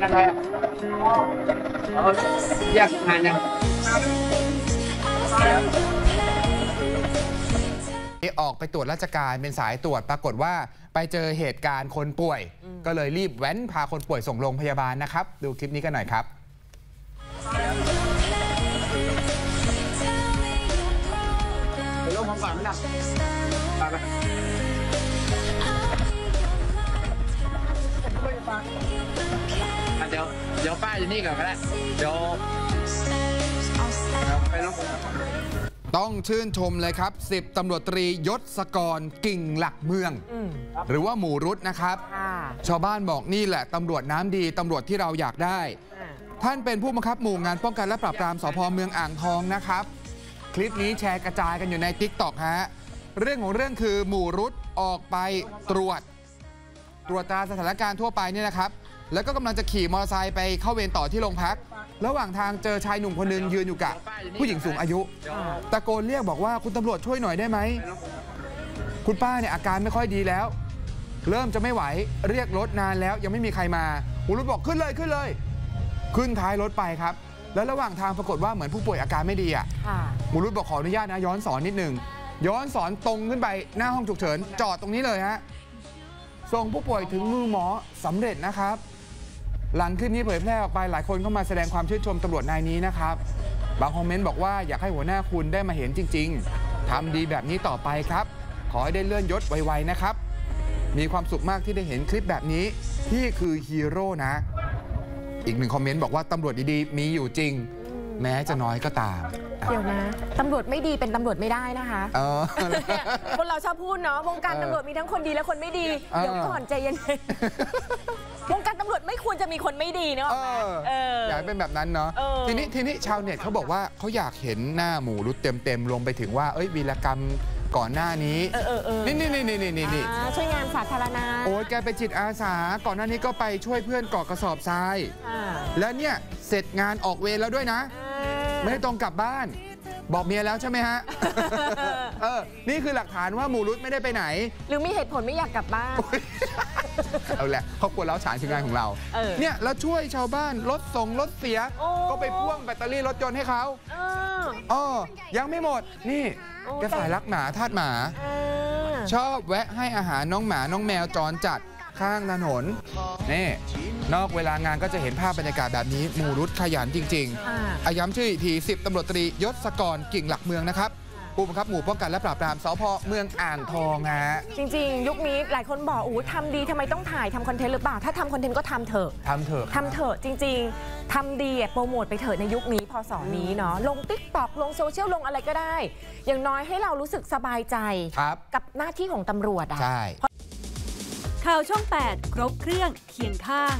นั่นแหละเอาแยกงานยังออกไปตรวจราชการเป็นสายตรวจปรากฏว่าไปเจอเหตุการณ์คนป่วย ก็เลยรีบแว้นพาคนป่วยส่งโรงพยาบาลนะครับ ดูคลิปนี้กันหน่อยครับไปลงของก่อนไหมล่ะ ปไปอะเดี๋ยวเดี๋ยวป้าอยู่นี่ก่อนก็ได้เดี๋ยวเดี๋ยวไปลงต้องชื่นชมเลยครับ10ตำรวจตรียศกรกิ่งหลักเมืองอืมหรือว่าหมูรุดนะครับค่ะชาวบ้านบอกนี่แหละตำรวจน้ำดีตำรวจที่เราอยากได้อ่าท่านเป็นผู้บังคับหมู่งานป้องกันและปราบปรามสพเมืองอ่างทองนะครับ คลิปนี้แชร์กระจายกันอยู่ใน t ิ k t o k ฮะเรื่องของเรื่องคือหมู่รุดออกไปตรวจ ตรวจตราสถานการณ์ทั่วไปเนี่ยนะครับ แล้วก็กำลังจะขี่มอเตอร์ไซค์ไปเข้าเวรต่อที่โรงพัก ระหว่างทางเจอชายหนุ่มคนหนึงยืนอยู่กับผู้หญิงสูงอายุเดี๋ยวตะโกนเรียกบอกว่าคุณตำรวจช่วยหน่อยได้ไหมไปลงคุณป้าเนี่ยอาการไม่ค่อยดีแล้ว เริ่มจะไม่ไหวเรียกรถนานแล้วยังไม่มีใครมาหูรุดบอกขึ้นเลยขึ้นเลย ขึ้นท้ายรถไปครับ แล้วระหว่างทางปรากฏว่าเหมือนผู้ป่วยอาการไม่ดีอะค่ะหูรุดบอกขออนุญาตนะย้อนสอนนิดนึงย้อนสอนตรงขึ้นไปหน้าห้องฉุกเฉินจอดตรงนี้เลยฮะ ส่งผู้ป่วยถึงมือหมอสำเร็จนะครับ หลังคลิปนี้เผยแพร่ออกไปหลายคนเข้ามาแสดงความชื่นชมตำรวจนายนี้นะครับ บางคอมเมนต์บอกว่าอยากให้หัวหน้าคุณได้มาเห็นจริง ๆทำดีแบบนี้ต่อไปครับ ขอให้ได้เลื่อนยศไวๆนะครับ มีความสุขมากที่ได้เห็นคลิปแบบนี้พี่คือฮีโร่นะ อีกหนึ่งคอมเมนต์บอกว่าตำรวจดีๆ มีอยู่จริง แม้จะน้อยก็ตาม เดี๋ยวนะตำรวจไม่ดีเป็นตำรวจไม่ได้นะคะเออ เนี่ยคนเราชอบพูดเนาะวงการเออตำรวจมีทั้งคนดีและคนไม่ดี เออ เดี๋ยวก่อนใจเย็นๆวงการตำรวจไม่ควรจะมีคนไม่ดีเนอะเออเอออยากให้เป็นแบบนั้นเนาะเออ ทีนี้ทีนี้ชาวเน็ตเขาบอกว่าเขาอยากเห็นหน้าหมูรุดเต็มๆรวมไปถึงว่าเอ้ยวีรกรรมก่อนหน้านี้เออเออเออนี่นี่นี่นี่นี่นี่อ่าช่วยงานสาธารณะโอ้ยแกเป็นจิตอาสาก่อนหน้านี้ก็ไปช่วยเพื่อนก่อกระสอบทราย อ่าแล้วเนี่ยเสร็จงานออกเวรแล้วด้วยนะ ไม่ได้ตรงกลับบ้าน บอกเมียแล้วใช่ไหมฮะ เออ นี่คือหลักฐานว่าหมูรุดไม่ได้ไปไหน หรือมีเหตุผลไม่อยากกลับบ้าน เอาแหละครอบครัวเราฉานคืองานของเรา เออเนี่ยแล้วช่วยชาวบ้านรถส่งรถเสีย โอ้ ก็ไปพ่วงแบตเตอรี่รถยนต์ให้เขาเอออ๋อยังไม่หมด นี่โอ้ แกสายรักหมาทาสหมา อ่าชอบแวะให้อาหารน้องหมาน้องแมวจรจัด ข้างถนนนี่นอกเวลางานก็จะเห็นภาพบรรยากาศแบบนี้หมู่รุตขยันจริงอ่าๆอาย้ำชื่ออีกที10ตำรวจตรียศกรกิ่งหลักเมืองนะครับผู้บังคับหมู่ป้องกันและปราบปรามสภเมืองอ่างทองฮะจริง ๆ ยุคนี้หลายคนบอกอู้ทำดีทำไมต้องถ่ายทำคอนเทนต์หรือเปล่า ถ้าทำคอนเทนต์ก็ทำเถอะทำเถอะทำเถอะจริง ๆทำดีอะโปรโมทไปเถอะในยุคนี้พอสอนนี้เนาะลงติ๊กต็อกลงโซเชียลลงอะไรก็ได้ อย่างน้อยให้เรารู้สึกสบายใจครับกับหน้าที่ของตำรวจอะใช่ ข่าวช่อง 8 ครบเครื่องเคียงข้าง